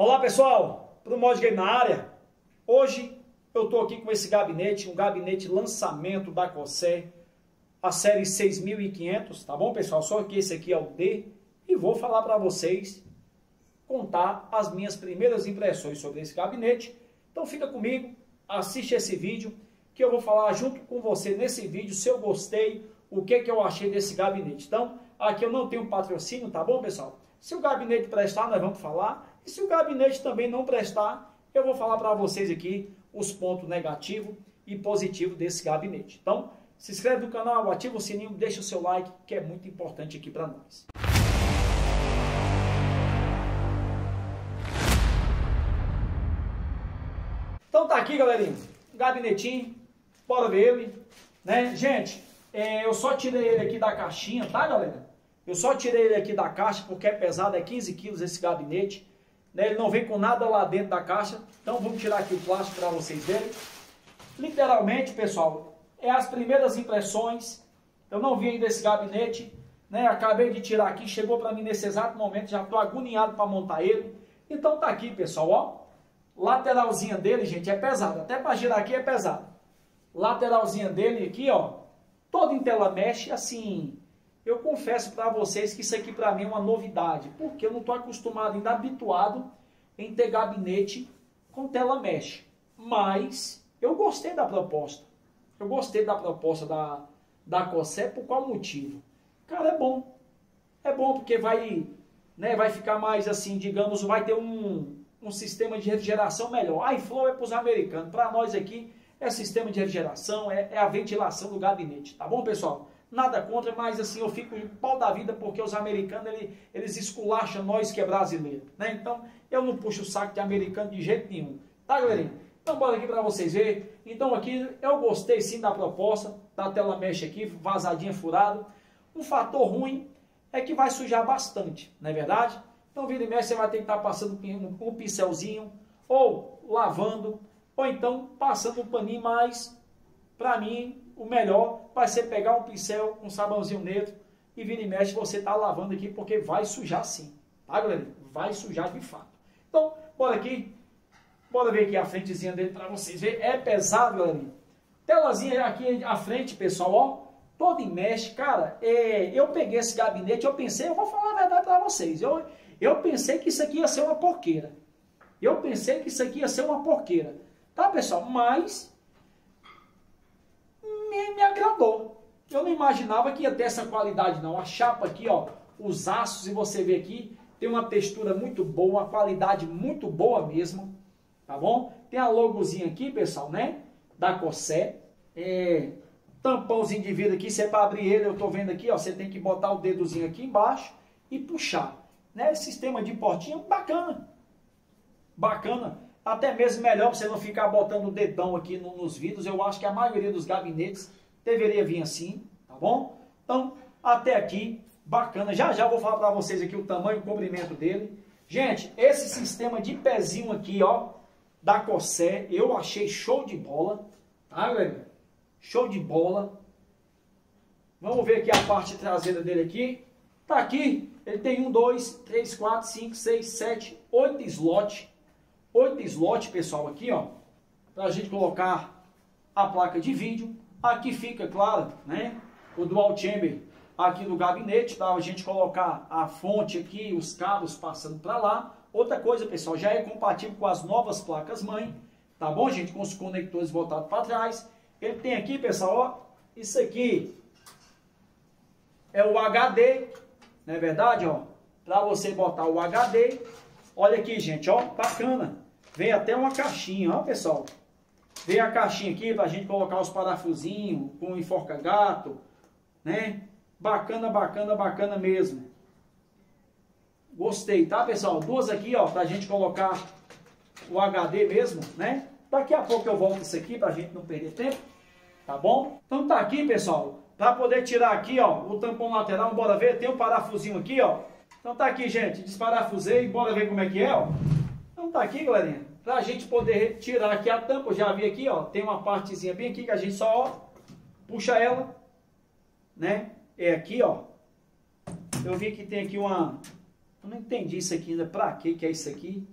Olá pessoal, para o Mod Game na área. Hoje eu estou aqui com esse gabinete, um gabinete lançamento da Corsair, a série 6500, tá bom pessoal? Só que esse aqui é o D e vou falar para vocês, contar as minhas primeiras impressões sobre esse gabinete. Então fica comigo, assiste esse vídeo que eu vou falar junto com você nesse vídeo se eu gostei, o que, que eu achei desse gabinete. Então, aqui eu não tenho patrocínio, tá bom pessoal? Se o gabinete prestar, nós vamos falar. E se o gabinete também não prestar, eu vou falar para vocês aqui os pontos negativos e positivos desse gabinete. Então, se inscreve no canal, ativa o sininho, deixa o seu like, que é muito importante aqui para nós. Então tá aqui, galerinha, gabinetinho, bora ver ele, né? Gente, é, eu só tirei ele aqui da caixinha, tá, galera? Eu só tirei ele aqui da caixa porque é pesado, é 15 quilos esse gabinete. Né? Ele não vem com nada lá dentro da caixa. Então vamos tirar aqui o plástico para vocês verem. Literalmente, pessoal, é as primeiras impressões. Eu não vi ainda esse gabinete. Né? Acabei de tirar aqui, chegou para mim nesse exato momento. Já estou agoniado para montar ele. Então tá aqui, pessoal, ó. Lateralzinha dele, gente, é pesado. Até para girar aqui é pesado. Lateralzinha dele aqui, ó. Todo em tela mesh, assim eu confesso para vocês que isso aqui para mim é uma novidade, porque eu não estou acostumado, ainda habituado em ter gabinete com tela mesh. Mas eu gostei da proposta. Eu gostei da proposta da, da Cossé, por qual motivo? Cara, é bom. É bom porque vai, né, vai ficar mais assim, digamos, vai ter um, um sistema de refrigeração melhor. A iFlow é para os americanos, para nós aqui é sistema de refrigeração, é, é a ventilação do gabinete, tá bom, pessoal? Nada contra, mas assim, eu fico em pau da vida porque os americanos, eles, eles esculacham nós que é brasileiro, né? Então, eu não puxo o saco de americano de jeito nenhum. Tá, galerinha? Então, bora aqui para vocês verem. Então, aqui, eu gostei sim da proposta, da tela mexe aqui, vazadinha, furado. Um fator ruim é que vai sujar bastante, não é verdade? Então, vira e mexe, você vai ter que estar tá passando um pincelzinho, ou lavando, ou então passando um paninho mais, para mim, o melhor vai ser pegar um pincel, um sabãozinho neutro e vira e mexe você tá lavando aqui porque vai sujar sim, tá galera? Vai sujar de fato. Então, bora aqui, bora ver aqui a frentezinha dele para vocês verem. É pesado, galera. Telazinha aqui à frente, pessoal, ó, todo em mesh. Cara, é, eu peguei esse gabinete, eu pensei, eu vou falar a verdade para vocês, eu, eu pensei que isso aqui ia ser uma porqueira. Eu pensei que isso aqui ia ser uma porqueira. Tá, pessoal? Mas me, me agradou. Eu não imaginava que ia ter essa qualidade não. A chapa aqui, ó, os aços, e você vê aqui, tem uma textura muito boa, uma qualidade muito boa mesmo, tá bom? Tem a logozinha aqui, pessoal, né? Da Cossé. É, tampãozinho de vidro aqui, você é para abrir ele, eu tô vendo aqui, ó, você tem que botar o dedozinho aqui embaixo e puxar. Né? Sistema de portinha bacana. Bacana até mesmo melhor para você não ficar botando o dedão aqui no, nos vidros. Eu acho que a maioria dos gabinetes deveria vir assim, tá bom? Então, até aqui, bacana. Já já vou falar para vocês aqui o tamanho e o comprimento dele. Gente, esse sistema de pezinho aqui, ó, da Cossé, eu achei show de bola, tá, galera? Show de bola. Vamos ver aqui a parte traseira dele aqui. Tá aqui, ele tem um, dois, três, quatro, cinco, seis, sete, oito slots oito slots, pessoal, aqui, ó, para a gente colocar a placa de vídeo. Aqui fica, claro, né, o dual chamber aqui no gabinete, para a gente colocar a fonte aqui, os cabos passando para lá. Outra coisa, pessoal, já é compatível com as novas placas mãe, tá bom, gente? Com os conectores voltados para trás. Ele tem aqui, pessoal, ó, isso aqui é o HD, não é verdade, ó? Para você botar o HD. Olha aqui, gente, ó, bacana. Vem até uma caixinha, ó pessoal. Vem a caixinha aqui para a gente colocar os parafusinhos com enforca-gato, né? Bacana, bacana, bacana mesmo. Gostei, tá pessoal? Duas aqui, ó, para a gente colocar o HD mesmo, né? Daqui a pouco eu volto isso aqui para a gente não perder tempo, tá bom? Então tá aqui, pessoal, para poder tirar aqui, ó, o tampão lateral, bora ver, tem um parafusinho aqui, ó. Então tá aqui, gente, desparafusei, bora ver como é que é, ó. Então tá aqui, galerinha para a gente poder tirar aqui a tampa, eu já vi aqui, ó, tem uma partezinha bem aqui que a gente só ó, puxa ela, né? É aqui, ó. Eu vi que tem aqui uma, eu não entendi isso aqui ainda, para que que é isso aqui?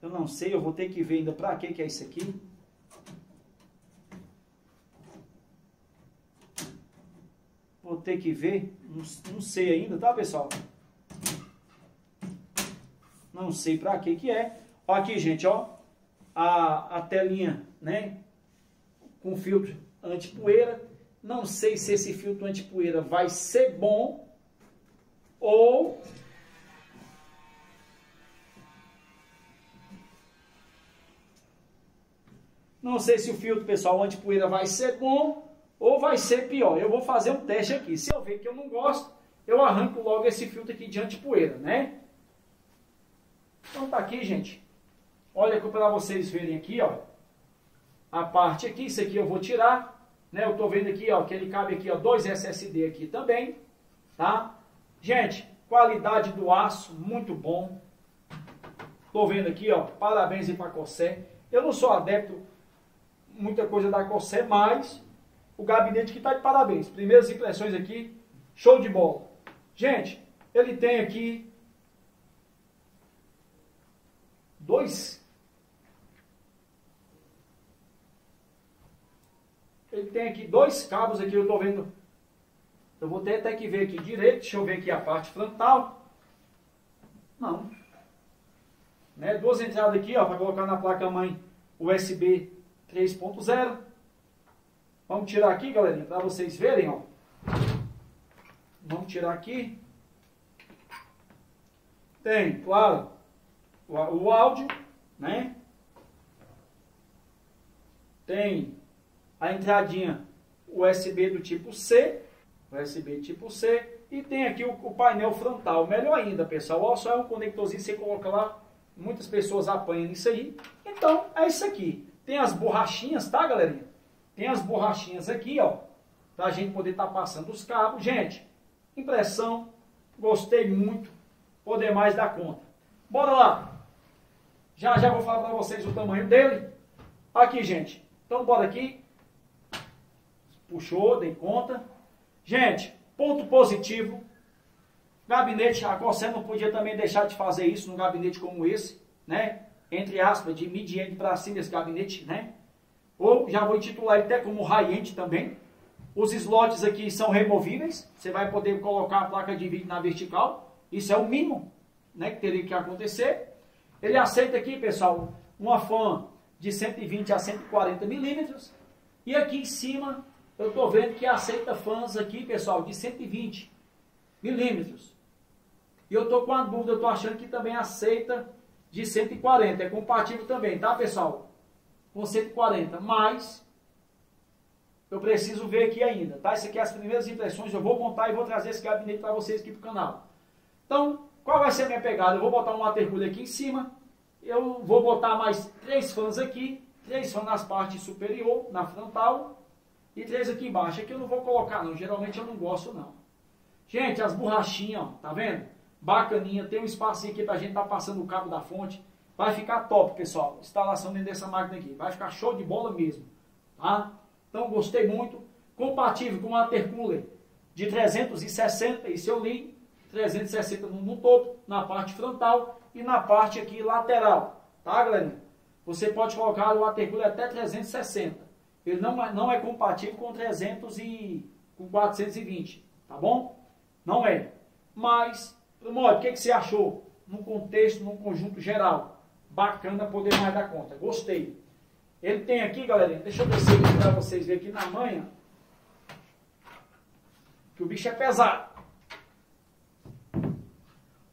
Eu não sei, eu vou ter que ver ainda pra que que é isso aqui. Vou ter que ver, não, não sei ainda, tá pessoal? Não sei pra que que é. Ó aqui, gente, ó. A, a telinha, né? Com filtro anti-poeira. Não sei se esse filtro anti-poeira vai ser bom ou Não sei se o filtro, pessoal, anti-poeira vai ser bom ou vai ser pior. Eu vou fazer um teste aqui. Se eu ver que eu não gosto, eu arranco logo esse filtro aqui de anti-poeira, né? Então tá aqui, gente. Olha para vocês verem aqui, ó. A parte aqui, isso aqui eu vou tirar, né? Eu tô vendo aqui, ó, que ele cabe aqui, ó, dois SSD aqui também, tá? Gente, qualidade do aço, muito bom. Tô vendo aqui, ó, parabéns aí pra Cossé. Eu não sou adepto muita coisa da Cossé, mas o gabinete que está de parabéns. Primeiras impressões aqui, show de bola. Gente, ele tem aqui dois. Ele tem aqui dois cabos aqui, eu estou vendo. Eu vou ter até que ver aqui direito. Deixa eu ver aqui a parte frontal. Não. Né? Duas entradas aqui, ó, para colocar na placa mãe USB 3.0. Vamos tirar aqui, galerinha, para vocês verem, ó. Vamos tirar aqui. Tem, claro, o áudio, né? Tem a entradinha USB do tipo C, USB tipo C, e tem aqui o, o painel frontal. Melhor ainda, pessoal, ó, só é um conectorzinho, você coloca lá, muitas pessoas apanham isso aí. Então, é isso aqui. Tem as borrachinhas, tá, galerinha? Tem as borrachinhas aqui, ó, pra gente poder estar tá passando os cabos. Gente, impressão, gostei muito, poder mais dar conta. Bora lá. Já já vou falar para vocês o tamanho dele. Aqui, gente. Então, bora aqui. Puxou, dei conta. Gente, ponto positivo. Gabinete, a Cossé não podia também deixar de fazer isso num gabinete como esse, né? entre aspas, de mid-end para cima esse gabinete, né? Ou já vou intitular até como high-end também. Os slots aqui são removíveis, você vai poder colocar a placa de vídeo na vertical. Isso é o mínimo né, que teria que acontecer. Ele aceita aqui, pessoal, uma fan de 120 a 140 milímetros. E aqui em cima, eu estou vendo que aceita fãs aqui, pessoal, de 120 milímetros. E eu estou com a dúvida, eu estou achando que também aceita de 140. É compatível também, tá, pessoal? Com 140. Mas eu preciso ver aqui ainda, tá? Isso aqui é as primeiras impressões. Eu vou montar e vou trazer esse gabinete para vocês aqui pro canal. Então, qual vai ser a minha pegada? Eu vou botar um watercooler aqui em cima. Eu vou botar mais três fãs aqui. Três fãs nas partes superior, na frontal. E três aqui embaixo. Aqui eu não vou colocar não. Geralmente eu não gosto não. Gente, as borrachinhas, ó, tá vendo? bacaninha, tem um espacinho aqui para a gente tá passando o cabo da fonte. Vai ficar top, pessoal. Instalação dentro dessa máquina aqui. Vai ficar show de bola mesmo. Tá? Então, gostei muito. Compatível com o watercooler de 360, isso eu li. 360 no, topo, na parte frontal e na parte aqui lateral. Tá, galera? Você pode colocar o watercooler até 360. Ele não, é, não é compatível com 300 e com 420, tá bom? Não é. Mas Modo, o que, que você achou? Num contexto, num conjunto geral. Bacana poder mais dar conta. Gostei. Ele tem aqui, galerinha, deixa eu descer aqui para vocês verem aqui na manha. Que o bicho é pesado.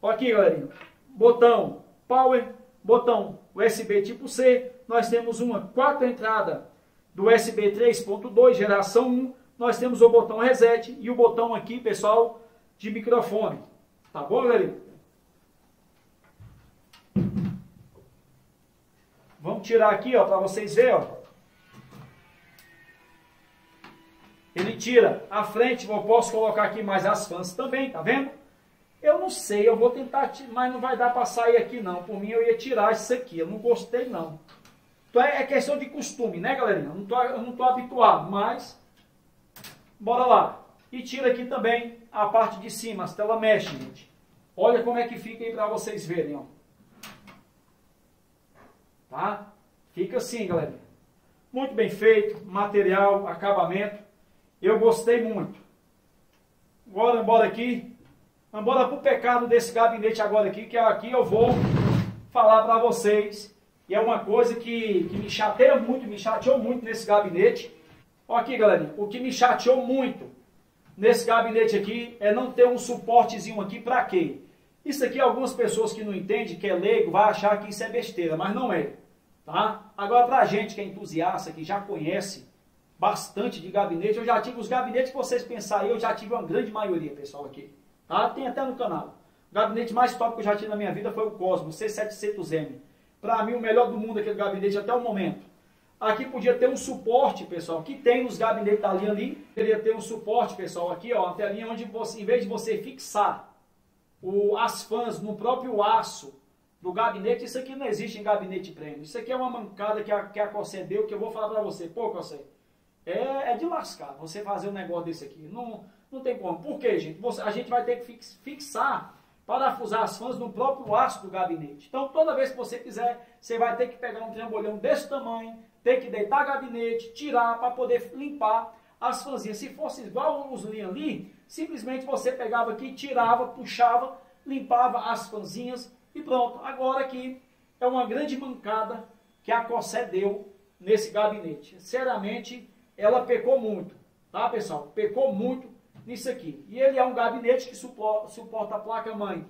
Olha aqui, galerinha. Botão Power, botão USB tipo C. Nós temos uma quatro entrada do USB 3.2 geração 1. Nós temos o botão reset e o botão aqui, pessoal, de microfone. Tá bom, galerinha? Vamos tirar aqui, ó, para vocês verem, ó. Ele tira a frente, eu posso colocar aqui mais as fãs também, tá vendo? Eu não sei, eu vou tentar, mas não vai dar para sair aqui não. Por mim eu ia tirar isso aqui, eu não gostei não. Então é, questão de costume, né, galerinha? Eu não tô, eu não tô habituado, mas bora lá. E tira aqui também a parte de cima, as telas mesh, gente. Olha como é que fica aí para vocês verem, ó. tá? Fica assim, galera. Muito bem feito, material, acabamento. Eu gostei muito. Agora, embora aqui. Embora pro pecado desse gabinete agora aqui, que aqui eu vou falar para vocês. E é uma coisa que, que me chateia muito, me chateou muito nesse gabinete. Olha aqui, galerinha. O que me chateou muito nesse gabinete aqui é não ter um suportezinho aqui para quê? Isso aqui algumas pessoas que não entendem, que é leigo, vai achar que isso é besteira, mas não é. Tá? Agora, para a gente que é entusiasta, que já conhece bastante de gabinete, eu já tive os gabinetes que vocês pensarem, eu já tive uma grande maioria, pessoal, aqui. Tá? Tem até no canal. O gabinete mais top que eu já tive na minha vida foi o Cosmo C700M. Para mim, o melhor do mundo aquele gabinete até o momento. Aqui podia ter um suporte, pessoal, que tem nos gabinetes da linha ali. Poderia ter um suporte, pessoal, aqui, ó, uma telinha onde você, em vez de você fixar o, as fãs no próprio aço do gabinete, isso aqui não existe em gabinete prêmio. Isso aqui é uma mancada que a, que a Cossé deu, que eu vou falar para você. Pô, Cossé, é, é, de lascar você fazer um negócio desse aqui. Não, não tem como. Por quê, gente? Você, a gente vai ter que fixar, parafusar as fãs no próprio aço do gabinete. Então, toda vez que você quiser, você vai ter que pegar um trambolhão desse tamanho, ter que deitar gabinete, tirar para poder limpar as fãzinhas. Se fosse igual os linhas ali, simplesmente você pegava aqui, tirava, puxava, limpava as fãzinhas e pronto. Agora aqui é uma grande mancada que a Cossé deu nesse gabinete. Sinceramente, ela pecou muito, tá pessoal? Pecou muito nisso aqui. E ele é um gabinete que suporta, a placa-mãe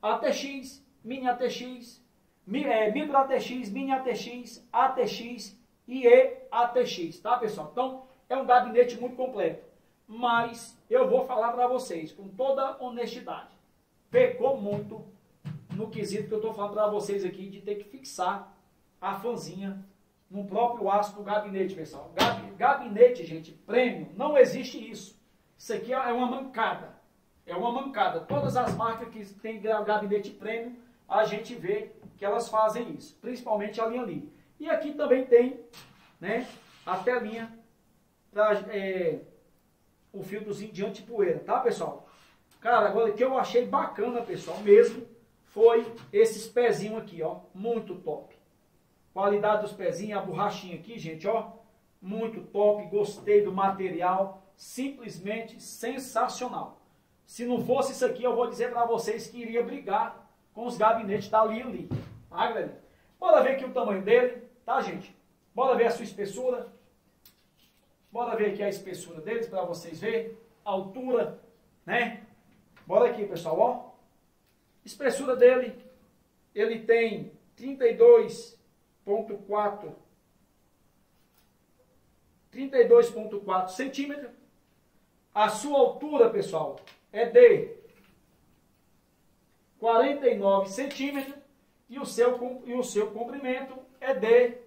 ATX, Mini ATX, é, Micro ATX, Mini ATX, ATX e EATX, tá pessoal? Então, é um gabinete muito completo. Mas eu vou falar para vocês, com toda honestidade, pecou muito no quesito que eu estou falando para vocês aqui de ter que fixar a fãzinha no próprio aço do gabinete, pessoal. Gabinete, gente, prêmio, não existe isso. Isso aqui é uma mancada. É uma mancada. Todas as marcas que têm gabinete prêmio, a gente vê que elas fazem isso. Principalmente a linha ali. E aqui também tem né, a telinha para é, o filtrozinho de antipoeira, tá, pessoal? Cara, agora o que eu achei bacana, pessoal, mesmo, foi esses pezinhos aqui, ó. Muito top. Qualidade dos pezinhos, a borrachinha aqui, gente, ó. Muito top, gostei do material. Simplesmente sensacional. Se não fosse isso aqui, eu vou dizer para vocês que iria brigar com os gabinetes da ali. Tá, galera? Bora ver aqui o tamanho dele, tá, gente? Bora ver a sua espessura. Bora ver aqui a espessura deles para vocês verem. A altura, né? Bora aqui, pessoal, ó. Espessura dele, ele tem 32.4 32.4 centímetros. A sua altura, pessoal, é de 49 centímetros e o seu, e o seu comprimento é de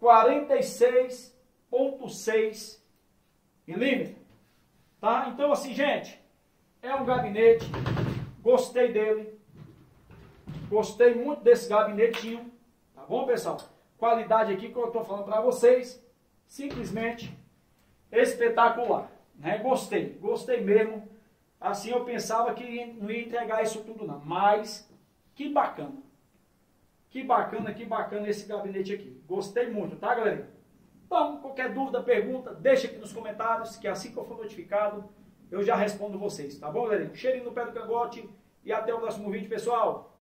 46.6 milímetros. Tá? Então, assim, gente, é um gabinete Gostei dele. Gostei muito desse gabinetinho. Tá bom, pessoal? Qualidade aqui que eu estou falando para vocês. Simplesmente espetacular. Né? Gostei. Gostei mesmo. Assim eu pensava que não ia entregar isso tudo não. Mas que bacana. Que bacana, que bacana esse gabinete aqui. Gostei muito, tá, galera? Então, qualquer dúvida, pergunta, deixa aqui nos comentários, que assim que eu for notificado, eu já respondo vocês, tá bom, galera? Cheirinho no pé do cangote e até o próximo vídeo, pessoal.